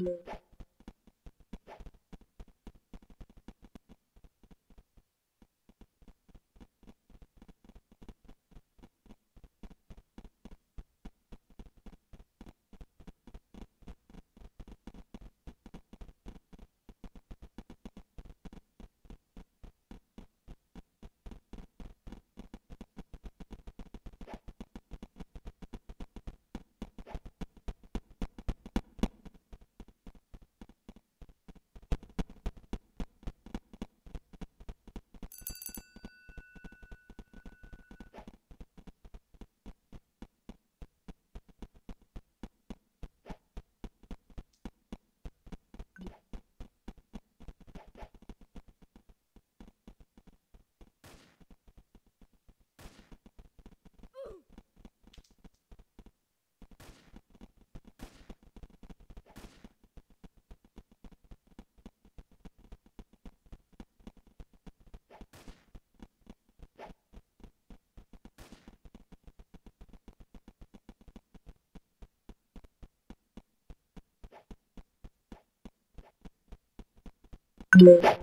Yeah. Yeah.